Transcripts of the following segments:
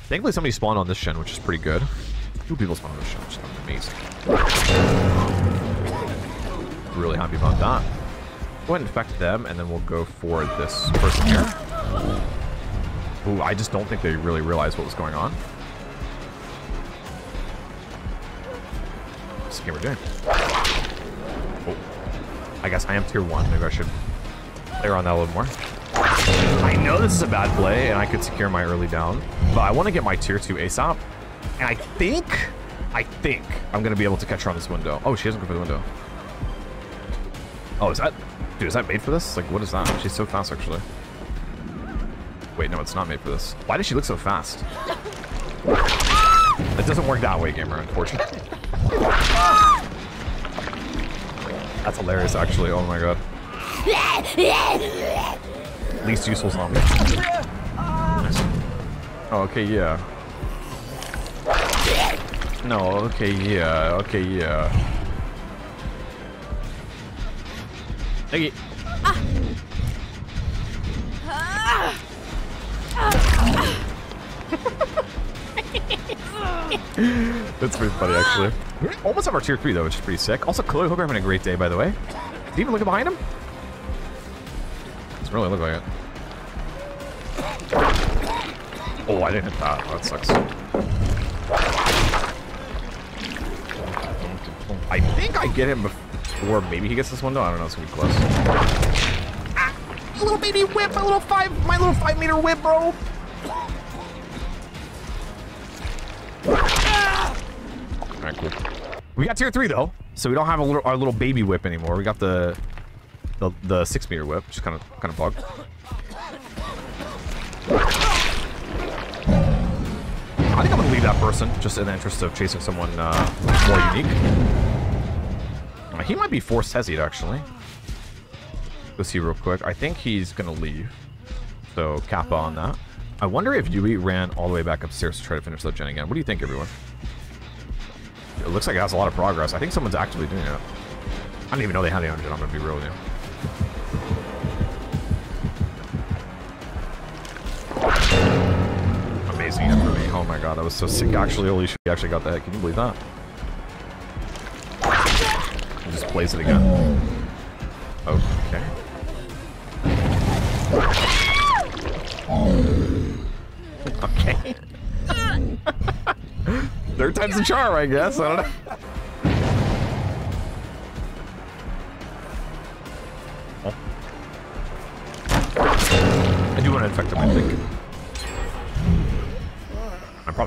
Thankfully, somebody spawned on this gen, which is pretty good. Two people spawned on this gen, which is amazing. Really happy about that. Go ahead and infect them, and then we'll go for this person here. Ooh, I just don't think they really realized what was going on. What's the camera doing? Oh. I guess I am tier 1. Maybe I should play around that a little more. I know this is a bad play, and I could secure my early down, but I want to get my tier 2 ASAP. And I think, I think I'm going to be able to catch her on this window. Oh, she doesn't go for the window. Oh, is that... Dude, is that made for this? Like, what is that? She's so fast, actually. Wait, no, it's not made for this. Why does she look so fast? It doesn't work that way, gamer, unfortunately. That's hilarious, actually. Oh my god. Least useful zombie. Oh, okay, yeah. No, okay, yeah. Okay, yeah. You. That's pretty funny, actually. We almost have our tier 3, though, which is pretty sick. Also, Chloe, hope you're having a great day, by the way. Did you even look behind him? Doesn't really look like it. Oh, I didn't hit that. That sucks. I think I get him before maybe he gets this window. I don't know. It's gonna be close. Ah, little baby whip, my little five, my little five meter whip, bro. Alright, cool. We got tier three though, so we don't have a little our little baby whip anymore. We got the the, the six meter whip, which is kind of kind of bugged. I think I'm gonna leave that person just in the interest of chasing someone uh, more unique. Uh, he might be forced hesitate actually. Go see real quick. I think he's gonna leave. So Kappa on that. I wonder if Yui ran all the way back upstairs to try to finish that gen again. What do you think, everyone? It looks like it has a lot of progress. I think someone's actively doing it. I didn't even know they had the engine, I'm gonna be real with you. Hit for me. Oh my god, that was so sick. Actually, holy shit, he actually got that hit. Can you believe that? He just plays it again. Okay. Okay. Third time's the charm, I guess. I don't know.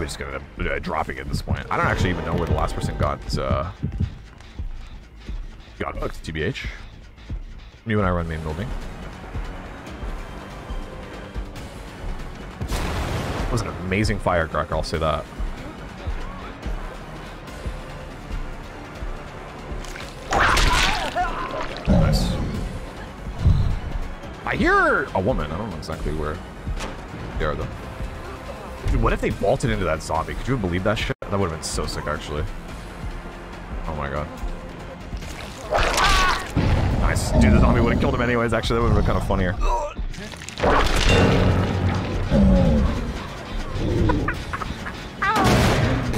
Probably just gonna uh, dropping at this point. I don't actually even know where the last person got uh, got hooked. TBH. You and I run main building. It was an amazing firecracker. I'll say that. Nice. I hear a woman. I don't know exactly where they are though. Dude, what if they bolted into that zombie? Could you believe that shit? That would have been so sick, actually. Oh my god. Nice. Dude, the zombie would have killed him anyways. Actually, that would have been kind of funnier.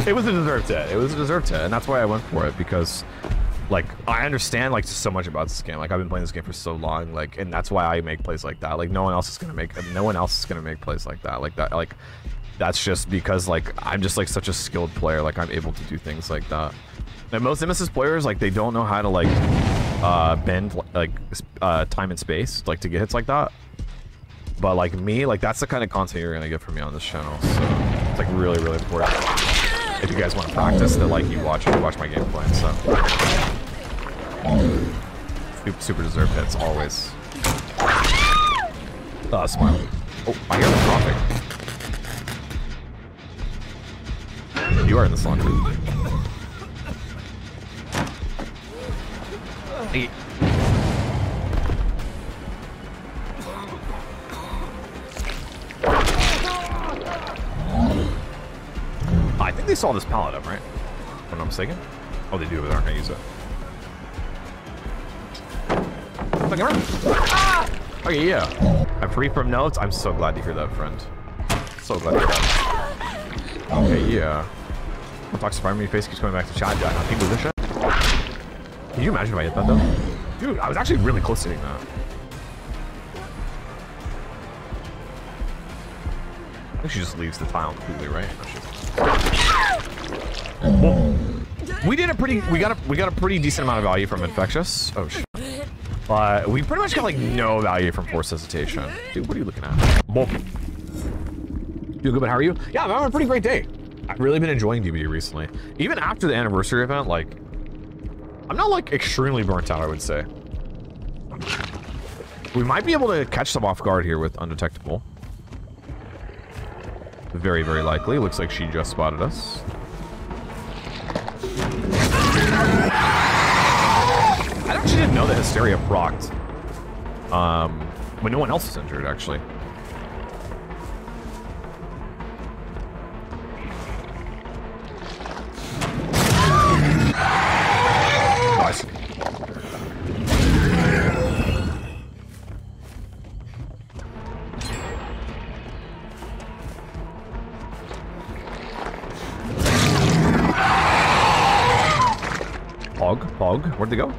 it was a deserved hit. It was a deserved hit, and that's why I went for it, because like I understand like so much about this game. Like I've been playing this game for so long, like and that's why I make plays like that. Like no one else is gonna make no one else is gonna make plays like that. Like that like that's just because like I'm just like such a skilled player. Like I'm able to do things like that. And most Nemesis players like they don't know how to like uh bend like uh time and space like to get hits like that. But like me, like that's the kind of content you're gonna get from me on this channel. So it's like really, really important. If you guys want to practice that like you watch you watch my gameplay and stuff. Super, deserved hits, always. Uh, smile. Oh, I hear the coughing. You are in the laundry. Hey. I think they saw this pallet up, right? If I'm mistaken. Oh, they do, but they're not gonna use it. Ah! Okay, yeah. I'm free from notes. I'm so glad to hear that, friend. So glad you got Okay, yeah. To me face keeps coming back to. Yeah, I people this shit. Can you imagine if I hit that though? Dude, I was actually really close to hitting that. I think she just leaves the tile completely, right? Oh, well, we did a pretty, we got a, we got a pretty decent amount of value from infectious. Oh shit. But we pretty much got like no value from force hesitation. Dude, what are you looking at? Well, Doing good, but how are you? Yeah, I'm having a pretty great day. I've really been enjoying DBD recently. Even after the anniversary event, like, I'm not like extremely burnt out, I would say. We might be able to catch them off guard here with undetectable. Very, very likely. Looks like she just spotted us. I actually didn't know that Hysteria procced. Um, when no one else is injured, actually. Pog, where'd they go?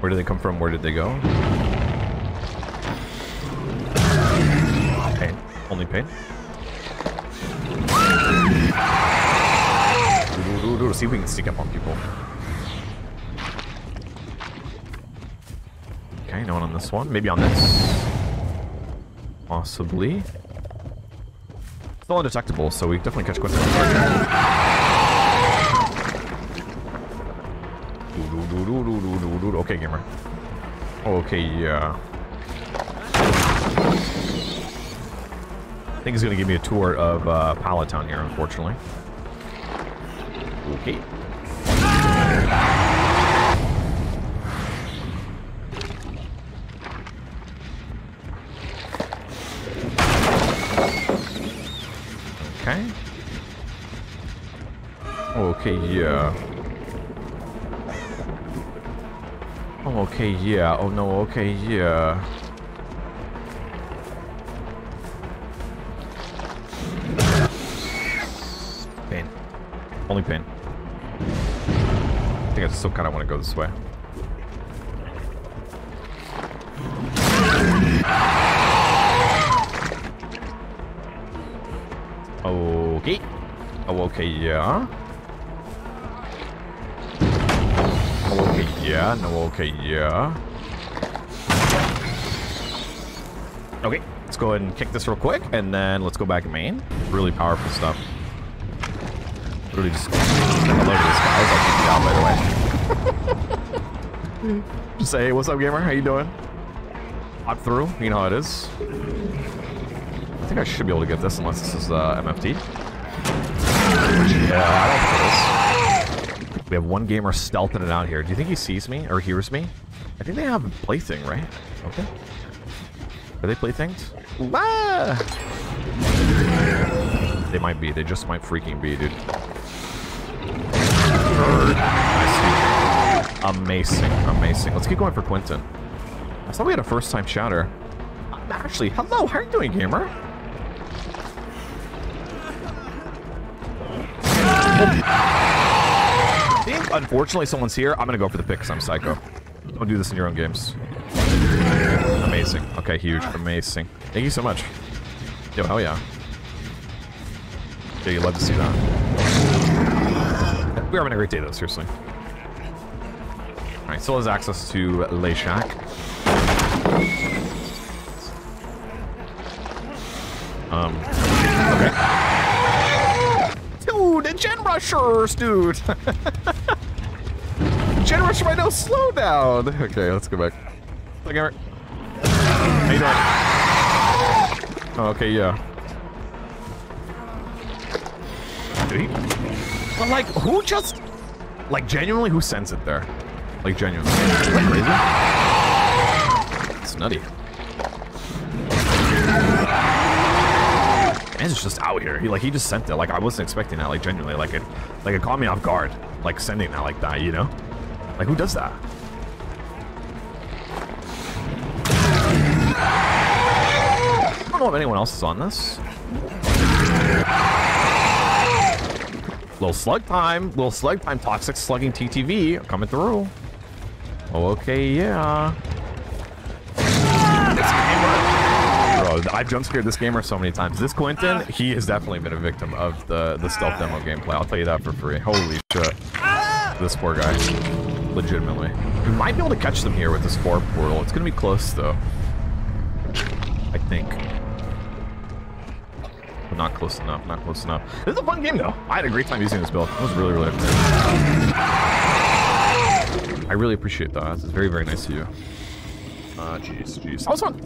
Where did they come from? Where did they go? Pain. Only pain. See if we can sneak up on people. Okay, no one on this one. Maybe on this. Possibly. Still undetectable, so we definitely catch Quentin. Okay, gamer. Okay, yeah. I think he's gonna give me a tour of uh, Pallet Town here, unfortunately. Okay. Okay. Okay, yeah. Okay, yeah. Oh, no, okay, yeah. Pain. Only pain. I think I still kind of want to go this way. Okay. Oh, okay, yeah. Yeah. No, okay, yeah. Okay, let's go ahead and kick this real quick, and then let's go back main. Really powerful stuff. Literally just... Hello to this guy. I'll by the way. just say, hey, what's up, gamer? How you doing? Hop through. You know how it is. I think I should be able to get this unless this is uh, MFT. Yeah, I don't think. We have one gamer stealthing it out here. Do you think he sees me or hears me? I think they have a plaything, right? Okay. Are they playthings? Ah! They might be. They just might freaking be, dude. Amazing, amazing. Let's keep going for Quentin. I thought we had a first-time shatter. Um, Actually, hello. How are you doing, gamer? Unfortunately, someone's here. I'm gonna go for the pick because I'm psycho. Don't do this in your own games. Amazing. Okay, huge. Amazing. Thank you so much. Yo, hell yeah. Yeah, you love to see that. We're having a great day, though, seriously. Alright, still has access to Lay Shack. Um, okay. Dude, the Gen Rushers, dude! Gen Rusher by Slow down. Okay, let's go back. Look at How you doing? Oh, okay, yeah. Did he? But like, who just... Like, genuinely, who sends it there? Like, genuinely. Crazy? It's nutty. Man's just out here. He like he just sent it. Like I wasn't expecting that. Like genuinely, like it, like it caught me off guard. Like sending that like that, you know? Like who does that? I don't know if anyone else is on this. Little slug time. Little slug time. Toxic slugging TTV coming through. Oh, okay, yeah. Bro, I've jump scared this gamer so many times. This Quentin, he has definitely been a victim of the, the stealth demo gameplay. I'll tell you that for free. Holy shit. This poor guy. Legitimately. We might be able to catch them here with this four portal. It's gonna be close though. I think. But not close enough, not close enough. This is a fun game though. I had a great time using this build. It was really, really fun. I really appreciate that. It's very, very nice of you. Ah, uh, jeez, jeez. That was fun.